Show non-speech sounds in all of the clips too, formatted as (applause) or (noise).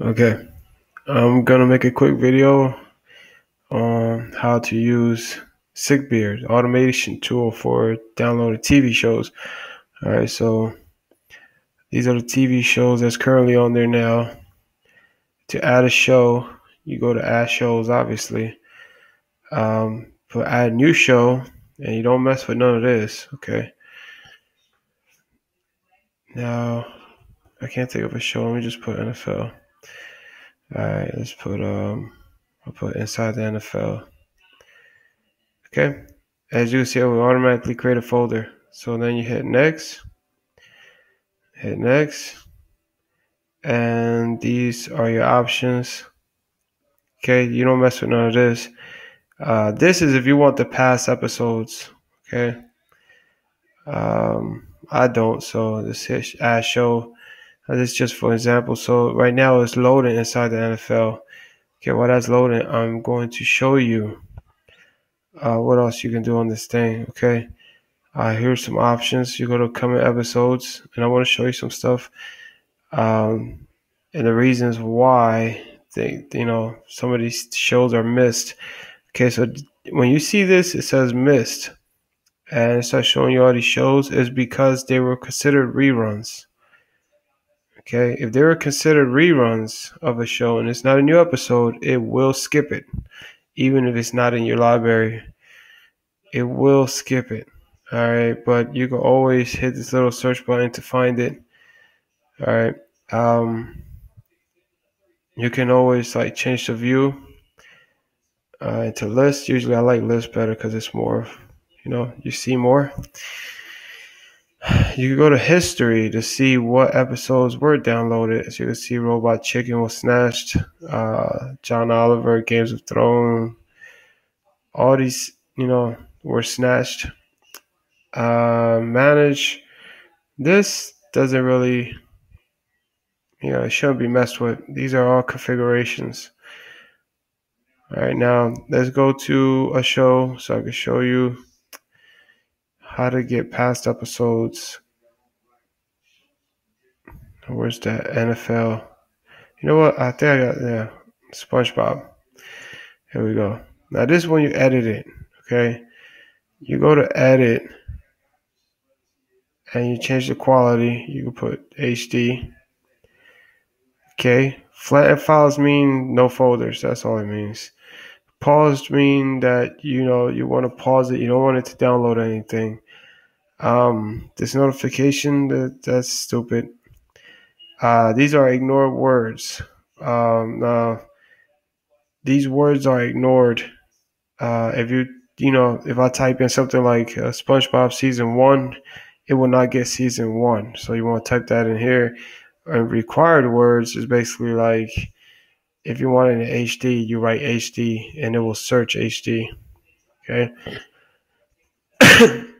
Okay, I'm gonna make a quick video on how to use SickBeard automation tool for downloading TV shows. All right, so these are the TV shows that's currently on there now. To add a show, you go to add shows, obviously. Um, but add new show, and you don't mess with none of this. Okay. Now, I can't think of a show. Let me just put NFL. All right, let's put um, I'll put inside the NFL. Okay, as you see, it will automatically create a folder. So then you hit next, hit next, and these are your options. Okay, you don't mess with none of this. Uh, this is if you want the past episodes. Okay, um, I don't, so this hit add show uh, this is just for example. So right now it's loading inside the NFL. Okay, while that's loading, I'm going to show you uh, what else you can do on this thing. Okay, uh, here's some options. You go to coming episodes, and I want to show you some stuff um, and the reasons why they, you know, some of these shows are missed. Okay, so when you see this, it says missed, and it starts showing you all these shows. Is because they were considered reruns. Okay, if they are considered reruns of a show and it's not a new episode, it will skip it. Even if it's not in your library, it will skip it. All right, but you can always hit this little search button to find it. All right, um, you can always like change the view uh, into list. Usually, I like list better because it's more, you know, you see more you can go to history to see what episodes were downloaded. As you can see, Robot Chicken was snatched, uh, John Oliver, Games of Thrones, all these, you know, were snatched. Uh, manage this doesn't really, you know, it shouldn't be messed with. These are all configurations. All right, now let's go to a show so I can show you how to get past episodes. Where's that NFL? You know what? I think I got yeah, SpongeBob. Here we go. Now this one you edit it. Okay, you go to edit and you change the quality. You can put HD. Okay, flattened files mean no folders. That's all it means paused mean that you know you want to pause it you don't want it to download anything um this notification that that's stupid. Uh these are ignored words. Um now these words are ignored. Uh if you you know if i type in something like uh, spongebob season one it will not get season one. So you want to type that in here. And required words is basically like if you want in HD, you write HD and it will search HD. Okay. (coughs)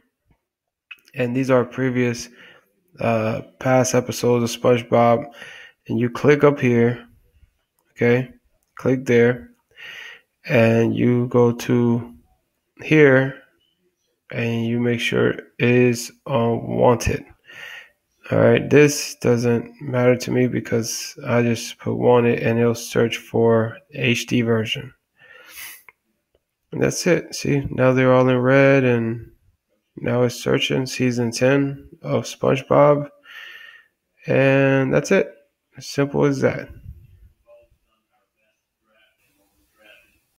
and these are previous uh, past episodes of SpongeBob. And you click up here. Okay. Click there. And you go to here and you make sure it is on wanted. All right, this doesn't matter to me because I just put wanted and it'll search for HD version. And that's it. See, now they're all in red and now it's searching season 10 of SpongeBob. And that's it. As simple as that.